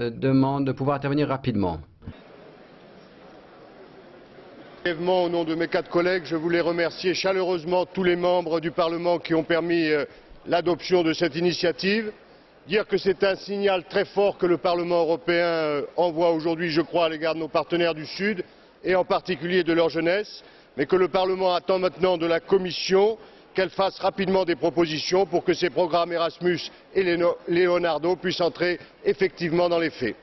euh, demande de pouvoir intervenir rapidement. Au nom de mes quatre collègues, je voulais remercier chaleureusement tous les membres du Parlement qui ont permis euh, l'adoption de cette initiative. Dire que c'est un signal très fort que le Parlement européen euh, envoie aujourd'hui, je crois, à l'égard de nos partenaires du Sud, et en particulier de leur jeunesse, mais que le Parlement attend maintenant de la Commission qu'elle fasse rapidement des propositions pour que ces programmes Erasmus et Leonardo puissent entrer effectivement dans les faits.